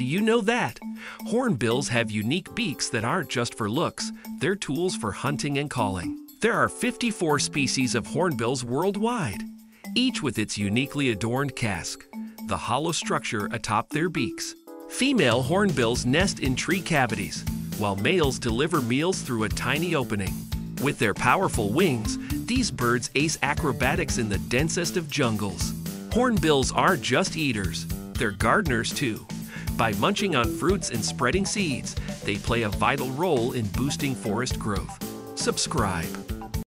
Do you know that? Hornbills have unique beaks that aren't just for looks, they're tools for hunting and calling. There are 54 species of hornbills worldwide, each with its uniquely adorned casque, the hollow structure atop their beaks. Female hornbills nest in tree cavities, while males deliver meals through a tiny opening. With their powerful wings, these birds ace acrobatics in the densest of jungles. Hornbills aren't just eaters, they're gardeners too. By munching on fruits and spreading seeds, they play a vital role in boosting forest growth. Subscribe.